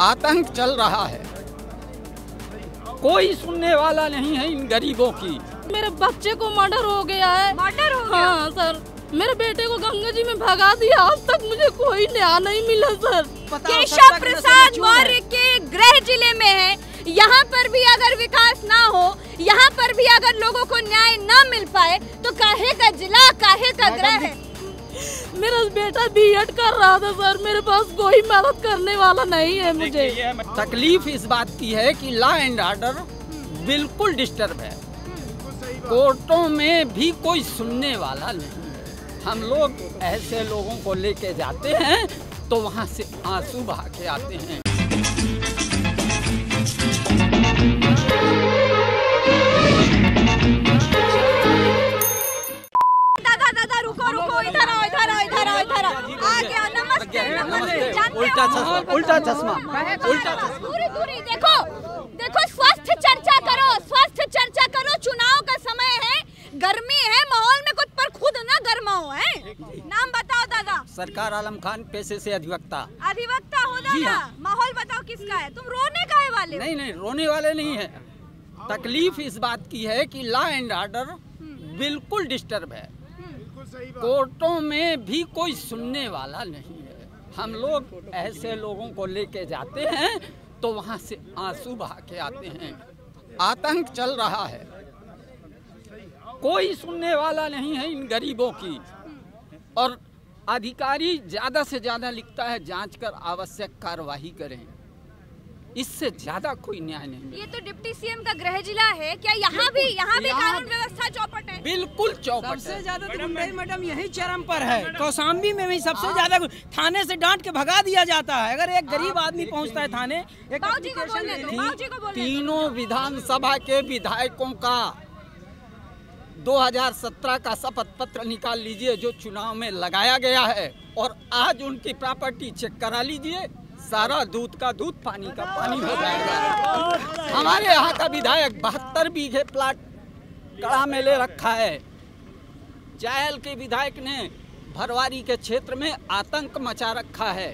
आतंक चल रहा है। कोई सुनने वाला नहीं है इन गरीबों की। मेरे बच्चे को मर्डर हो गया है। मर्डर हो गया? हाँ सर। मेरे बेटे को गंगा जी में भगा दिया। आज तक मुझे कोई न्याय नहीं मिला सर। केशव प्रसाद मौर्य के गृह ज़िले में है। यहाँ पर भी अगर विकास ना हो यहाँ पर भी अगर लोगों को न्याय न मिल पाए तो काहे का जिला काहे का ग्रह है? मेरा बेटा बी एड कर रहा था, सर। मेरे पास कोई मदद करने वाला नहीं है मुझे। तकलीफ़ इस बात की है कि लॉ एंड ऑर्डर बिल्कुल डिस्टर्ब है। कोर्टों में भी कोई सुनने वाला नहीं हम लोग ऐसे लोगों को लेके जाते हैं तो वहाँ से आँसू बहा के आते हैं। गया। उल्टा चश्मा उल्टा चश्मा उल्टा चश्मा। दूरी दूरी देखो देखो स्वास्थ्य चर्चा करो स्वास्थ्य चर्चा करो चुनाव का समय है गर्मी है माहौल में कुछ पर खुद ना गर्माओ है? नाम बताओ दादा। सरकार आलम खान पेशे से अधिवक्ता। अधिवक्ता हो दादा? हाँ। माहौल बताओ किसका है? तुम रोने का है वाले? नहीं नहीं रोने वाले नहीं है। तकलीफ़ इस बात की है कि लॉ एंड ऑर्डर बिल्कुल डिस्टर्ब है। कोर्टों में भी कोई सुनने वाला नहीं। हम लोग ऐसे लोगों को लेके जाते हैं तो वहाँ से आँसू बहा के आते हैं। आतंक चल रहा है। कोई सुनने वाला नहीं है इन गरीबों की। और अधिकारी ज़्यादा से ज़्यादा लिखता है, जाँच कर आवश्यक कार्रवाई करें। इससे ज़्यादा कोई न्याय नहीं मिलेगा ये तो डिप्टी सीएम का गृह जिला है। क्या यहाँ भी यहाँ भी कानून व्यवस्था चौपट है? बिल्कुल चौपट सबसे ज़्यादा तो मैडम यही चरम पर है। कौशाम्बी में भी सबसे ज़्यादा थाने से डांट के भगा दिया जाता है। अगर एक गरीब आदमी पहुँचता है थाने एक बाबूजी को application बोलने दो देने- बाबूजी को बोलने दो। तीनों विधानसभा के विधायकों का 2017 का शपथ पत्र निकाल लीजिए जो चुनाव में लगाया गया है और आज उनकी प्रॉपर्टी चेक करा लीजिए। सारा दूध का दूध पानी का पानी हो जाएगा। हमारे यहाँ का विधायक बहत्तर बीघे प्लाट कड़ा में ले रखा है। जायल के विधायक ने भरवारी के क्षेत्र में आतंक मचा रखा है।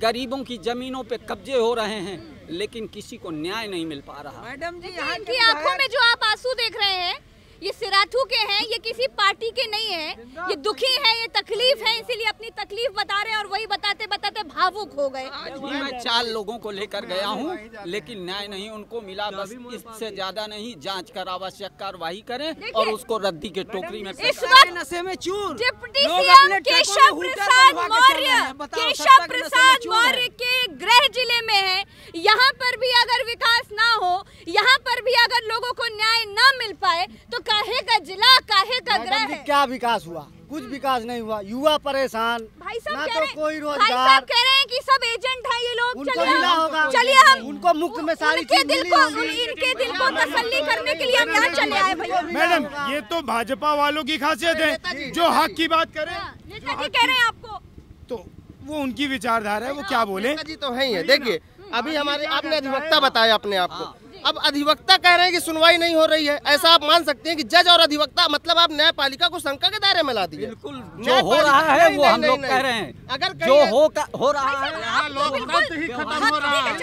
गरीबों की जमीनों पे कब्जे हो रहे हैं लेकिन किसी को न्याय नहीं मिल पा रहा। मैडम जी यहाँ इनकी आँखों में जो आप आँसू देख रहे हैं ये सिराथू के हैं ये किसी पार्टी के नहीं है। ये दुखी है। ये तकलीफ़ है इसीलिए अपनी तकलीफ़ बता रहे हैं और वही बताते बताते भावुक हो गए। आज भी मैं चार लोगों को लेकर गया हूँ लेकिन न्याय नहीं उनको मिला बस इससे ज़्यादा नहीं जाँच कर आवश्यक कार्यवाही करें और उसको रद्दी के टोकरी में इस वक्त नशे में चूर। डिप्टी सीएम केशव प्रसाद मौर्य केशव प्रसाद मौर्य के गृह ज़िले में है। यहाँ पर भी अगर विकास ना हो यहाँ पर भी अगर लोगों को न्याय न मिल पाए तो काहे का जिला काहे का जी है? क्या विकास हुआ? कुछ विकास नहीं हुआ। युवा परेशान। भाई साहब ना कह तो रहे कोई भाई साहब रोज़गार कह रहे हैं कि सब एजेंट है ये लोग। उनको मिला होगा। चलिए हम उनको मुफ़्त में सारी उनके चीज़ दिल को इनके दिल को तसल्ली करने के लिए हम यहाँ चले आए भैया। मैडम ये तो भाजपा वालों की खासियत है। जो हक की बात करें नेताजी कह रहे हैं आपको। तो वो उनकी विचारधारा है वो क्या बोले? जी तो है ही है। देखिए अभी हमारे आपने अधिवक्ता बताया अपने आप को। अब अधिवक्ता कह रहे हैं कि सुनवाई नहीं हो रही है। ऐसा आप मान सकते हैं कि जज और अधिवक्ता मतलब आप न्यायपालिका को शंका के दायरे में ला दिए। बिल्कुल जो हो रहा है वो हम लोग कह रहे हैं। अगर जो हो हो रहा है। तो ही हो है।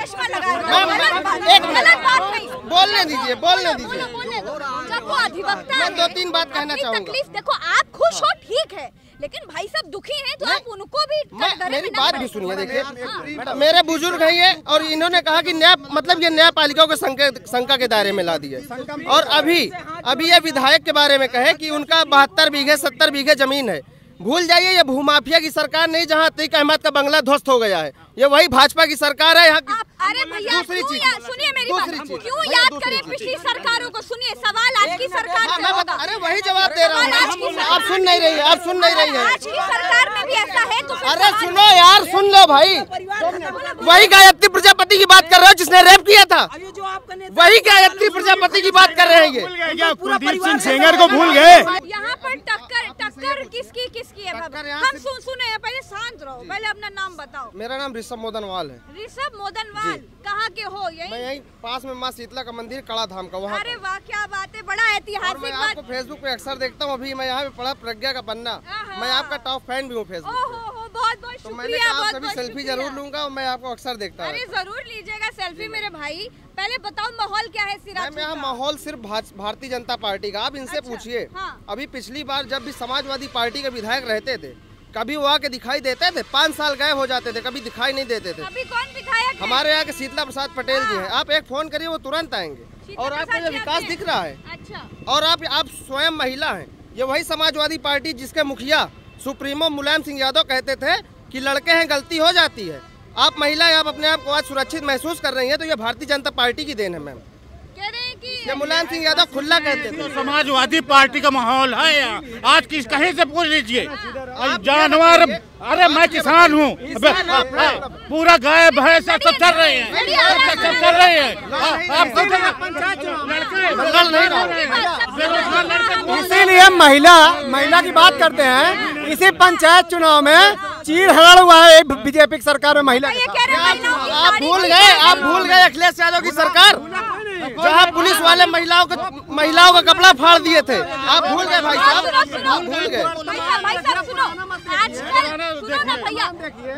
हो। बोलने दीजिए बोलने दीजिए। मैं दो तीन बात कहना चाहूँगा। तकलीफ़ देखो आप खुश हो ठीक है। लेकिन भाई साहब दुखी हैं तो आप उनको भी मेरी बात भी सुनिए देखिए। मेरे बुज़ुर्ग हैं ये और इन्होंने कहा कि न्याय मतलब ये न्यायपालिका को शंका के दायरे में ला दिए। और अभी अभी ये विधायक के बारे में कहे कि उनका बहत्तर बीघे सत्तर बीघे ज़मीन है। भूल जाइए ये भूमाफिया की सरकार नहीं जहाँ अतीक अहमद का बंगला ध्वस्त हो गया है। ये वही भाजपा की सरकार है यहाँ दूसरी चीज़ मेरी बात क्यों याद करें पिछली सरकारों को सुनिए सवाल आज की सरकार हाँ, से होगा। अरे वही जवाब दे रहा हूँ। आप सुन नहीं रही है आप सुन नहीं रही है। आज की सरकार में भी ऐसा है तो अरे सुनो यार सुन लो भाई। वही गायत्री प्रजापति की बात कर रहे हो जिसने रेप किया था। वही गायत्री प्रजापति की बात कर रहे हैं ये। क्या कुलदीप सिंह सेंगर को भूल गए। यहाँ पर टक्कर किसकी किसकी है बाबा? हम सुन सुने हैं पहले शांत रहो पहले अपना नाम बताओ। मेरा नाम ऋषभ मोदनवाल है। ऋषभ मोदनवाल कहाँ के हो यही? मैं यही पास में माँ शीतला का मंदिर कड़ा धाम का वहाँ अरे वाह क्या बात है बड़ा मैं ऐतिहासिक आपको फेसबुक पे अक्सर देखता हूँ अभी मैं यहाँ पे पढ़ा प्रज्ञा का पन्ना। हाँ। मैं आपका टॉप फ़ैन भी हूँ फेसबुक ओहो हो बहुत बहुत तो मैंने कहा आप सभी सेल्फी ज़रूर लूँगा और मैं आपको अक्सर देखता अरे हूँ। ज़रूर लीजिएगा सेल्फी मेरे भाई। पहले बताओ माहौल क्या है सिराज यहाँ माहौल सिर्फ़ भारतीय जनता पार्टी का। आप इनसे अच्छा, पूछिए। हाँ। अभी पिछली बार जब भी समाजवादी पार्टी के विधायक रहते थे कभी वो आके दिखाई देते थे? पाँच साल गायब हो जाते थे कभी दिखाई नहीं देते थे। अभी कौन विधायक हमारे यहाँ के शीतला प्रसाद पटेल जी हैं। आप एक फ़ोन करिए वो तुरंत आएँगे। और आपको ये विकास दिख रहा है। अच्छा। और आप आप स्वयं महिला हैं। ये वही समाजवादी पार्टी जिसके मुखिया सुप्रीमो मुलायम सिंह यादव कहते थे कि लड़के हैं गलती हो जाती है। आप महिला आप अपने आप को आज सुरक्षित महसूस कर रही हैं तो ये भारतीय जनता पार्टी की देन है मैम। कह रहे हैं कि ये मुलायम सिंह यादव खुला कहते थे समाजवादी पार्टी का माहौल है यहाँ। आज किस कहीं से पूछ लीजिए। जानवर अरे मैं किसान हूँ। हाँ, पूरा गाय भैंस सब सब चल रहे हैं। सब सब चल रहे हैं। हाँ, इसीलिए महिला महिला की बात करते हैं। इसी पंचायत चुनाव में चीर हरण हुआ है बीजेपी की सरकार में महिला की आप भूल गए आप भूल गए अखिलेश यादव की सरकार जहाँ पुलिस वाले महिलाओं को महिलाओं का कपड़ा फाड़ दिए थे। आप भूल गए भाई साहब। आप भूल गए। भाई साहब भाई साहब सुनो। आजकल सुनो ना भैया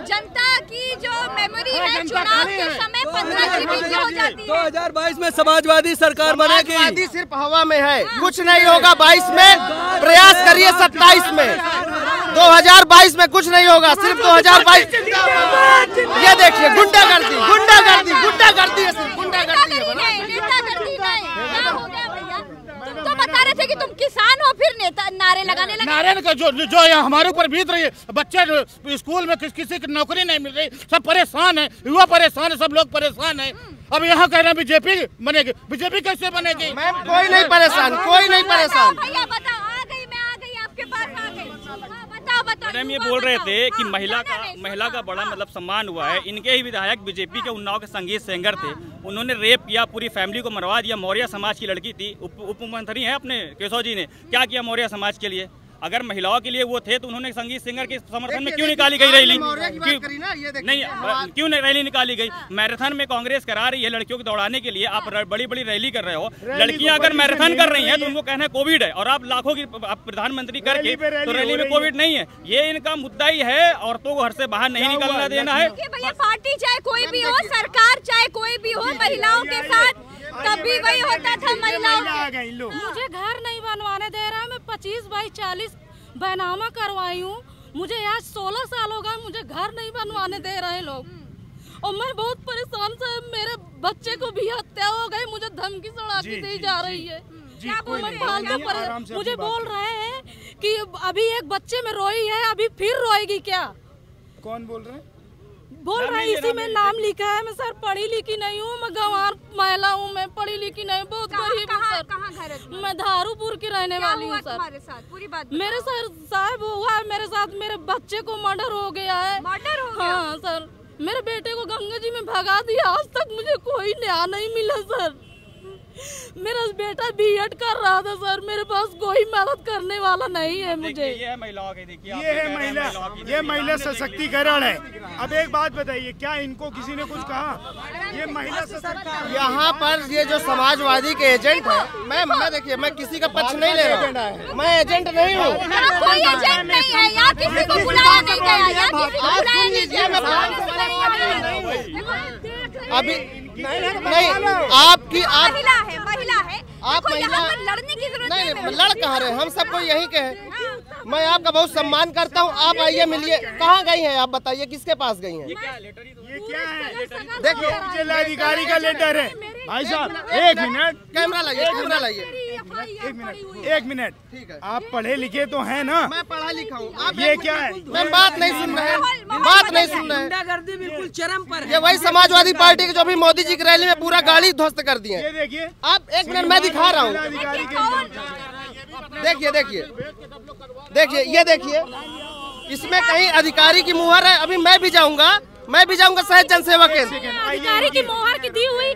जनता की जो मेमोरी है चुनाव के समय पंद्रह के बीच हो जाती है। 2022 में समाजवादी सरकार बनेगी। समाजवादी सिर्फ़ हवा में है। कुछ नहीं होगा 22 में। प्रयास करिए 27 में। 2022 में कुछ नहीं होगा सिर्फ़ 2022 ये देखिए गुंडागर्दी गुंडागर्दी गुंडागर्दी है सिर्फ़ गुंडागर्दी है हो भैया? तुम तो बता रहे थे कि तुम किसान हो फिर नेता नारे लगाने लगे। का जो जो यहाँ हमारे ऊपर बीत रही है बच्चे स्कूल में किस किसी की नौकरी नहीं मिल रही सब परेशान है युवा परेशान है सब लोग परेशान है। अब यहाँ कह रहे हैं बीजेपी बनेगी बीजेपी कैसे बनेगी? मैम कोई नहीं परेशान कोई नहीं परेशान। भैया बताओ आ गई मैं आ गई आपके पास आ गई। बताओ बताओ मैडम ये बोल रहे थे कि हाँ, महिला का महिला का बड़ा हाँ, मतलब सम्मान हुआ है। इनके ही विधायक बीजेपी के उन्नाव के संगीत सेंगर थे। उन्होंने रेप किया पूरी फैमिली को मरवा दिया। मौर्य समाज की लड़की थी। उप उप मंत्री है अपने केशव जी ने। क्या किया मौर्य समाज के लिए? अगर महिलाओं के लिए वो थे तो उन्होंने संगीत सिंगर के समर्थन में क्यों निकाली गई रैली? ये देखिए नहीं क्या रैली निकाली गई? मैराथन में कांग्रेस करा रही है लड़कियों को दौड़ाने के लिए आप बड़ी बड़ी रैली कर रहे हो। लड़कियाँ अगर मैराथन कर रही है तो उनको कहना है कोविड है और आप लाखों की प्रधानमंत्री करके तो रैली में कोविड नहीं है। ये इनका मुद्दा ही है औरतों को घर से बाहर नहीं निकलना देना है। पार्टी चाहे कोई भी हो सरकार चाहे कोई भी हो महिलाओं के साथ तब भी वही होता था महिलाओं मुझे घर नहीं बनवाने दे रहा है पच्चीस बाई चालीस बैनामा करवाई हूँ। मुझे आज सोलह साल हो गए मुझे घर नहीं बनवाने दे रहे लोग। और मैं बहुत परेशान से मेरे बच्चे को भी हत्या हो गई मुझे धमकी सड़ा के दी जा रही है। क्या बोल रहे फालतू हैं परे- मुझे बोल रहे हैं कि अभी एक बच्चे में रोई है अभी फिर रोएगी क्या? कौन बोल रहे हैं? बोल रहा हैं इसी में नाम लिखा है मैं सर पढ़ी लिखी नहीं हूँ मैं गंवार महिला हूँ मैं पढ़ी लिखी नहीं बहुत गरीब हूँ सर। कहाँ घर मैं धारूपुर की रहने वाली हूँ सर। पूरी बात मेरे सर साहब हुआ है मेरे साथ मेरे बच्चे को मर्डर हो गया है। मर्डर हो गया? हाँ सर। मेरे बेटे को गंगा जी में भगा दिया आज तक मुझे कोई न्याय नहीं मिला सर। मेरा बेटा बीएड कर रहा था सर। मेरे पास कोई मदद करने वाला नहीं है मुझे। ये है महिलाओं की देखिए आप ये है महिला ये महिला सशक्तिकरण है। अब एक बात बताइए क्या इनको किसी ने कुछ कहा? ये महिला सशक्तिकरण यहाँ पर ये जो समाजवादी के एजेंट है मैं मैं देखिए मैं किसी का पक्ष नहीं ले रहा हूँ। मैं एजेंट नहीं हूँ। है। अभी नहीं आपकी आप महिला है महिला है। आप महिला- लड़ने की ज़रूरत नहीं नहीं नहीं है? लड़ कहाँ रहे हम सबको यही कहे। हैं मैं आपका बहुत सम्मान करता हूँ। आप आइए मिलिए। कहाँ गई हैं? आप बताइए किसके पास गई हैं? ये क्या है देखिए जिलाधिकारी का लेटर है। भाई साहब एक मिनट। कैमरा लाइए कैमरा लाइए। एक मिनट एक मिनट। ठीक है। आप पढ़े लिखे तो हैं ना? मैं पढ़ा लिखा हूँ। आप ये क्या है? मैं बात नहीं सुन रहे हैं। बात नहीं सुन रहे हैं। गुंडागर्दी बिल्कुल चरम पर ये वही समाजवादी पार्टी के जो भी मोदी जी की रैली में पूरा गाड़ी ध्वस्त कर दिए देखिए। आप एक मिनट मैं दिखा रहा हूँ। देखिए देखिए। देखिए ये देखिए। इसमें कहीं अधिकारी की मुहर है। अभी मैं भी जाऊँगा मैं भी जाऊँगा शहद जनसेवा केंद्र। अधिकारी की मोहर की दी हुई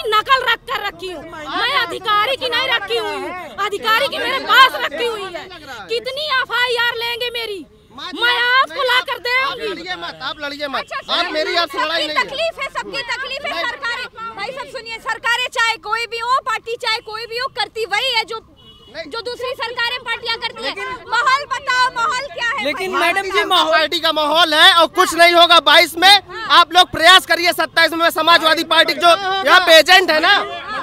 इसकी नकल रख कर रखी हूँ। मैं अधिकारी की नहीं रखी हुई हूँ। अधिकारी की मेरे पास रखी हुई है। कितनी एफ़ आई आर लेंगे मेरी? मैं आपको ला कर आप लड़िए मत आप लड़िए मत। अच्छा, आप मेरी आपसे लड़ाई नहीं तकलीफ़ है सबकी तकलीफ़ है सरकारें भाई सब सुनिए सरकारें चाहे कोई भी हो पार्टी चाहे कोई भी हो करती वही है जो जो दूसरी सरकारें पार्टियाँ करती है। माहौल बताओ माहौल क्या है लेकिन मैडम जी जनता पार्टी का माहौल है और कुछ नहीं होगा बाईस में। आप लोग प्रयास करिए सत्ताईस में समाजवादी पार्टी जो यहाँ पे एजेंट है ना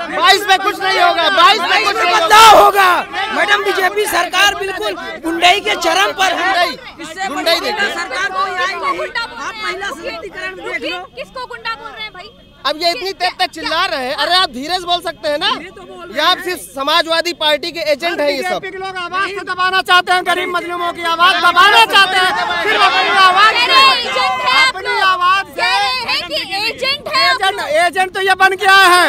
बाईस में कुछ नहीं होगा बाईस में कुछ बदलाव होगा। मैडम बीजेपी सरकार बिल्कुल गुंडई के चरम पर है। गुंडई, देखिए। सरकार बोल आप रहे हैं? महिला सशक्तिकरण देख लो। किसको गुंडा बोल रहे हैं भाई? अब ये इतनी देर तक चिल्ला रहे हैं। अरे आप धीरे से बोल सकते हैं ना। ये आप सिर्फ़ समाजवादी पार्टी के एजेंट हैं ये सब। लोग आवाज़ तो दबाना चाहते हैं गरीब मजलूमों की आवाज़ दबाना चाहते हैं। सिर्फ़ अपनी आवाज़ अपनी आवाज़ हैं कि एजेंट है एजेंट एजेंट तो ये बन गया है।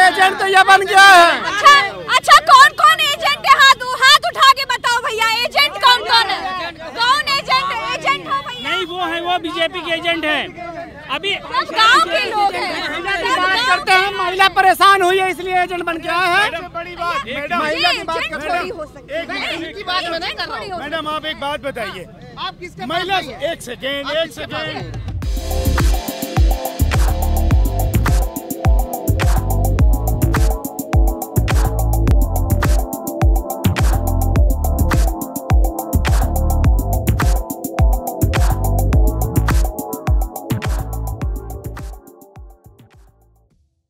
एजेंट तो ये बन गया है। अच्छा अच्छा कौन कौन एजेंट है हाथ हाथ उठा के बताओ भैया एजेंट कौन कौन है? कौन एजेंट एजेंट हो भैया? नहीं वो है वो बीजेपी के एजेंट है। अभी गाँव के लोग हैं। बात करते हैं महिला परेशान हुई है इसलिए एजेंट बन गया है। सबसे बड़ी बात मैडम। महिला की बात एजेंट करते हैं। थोड़ी हो सकती है। इनकी बात मैं नहीं कर रहा मैडम आप एक बात बताइए। आप किसके महिला? एक सेकेंड एक सेकेंड।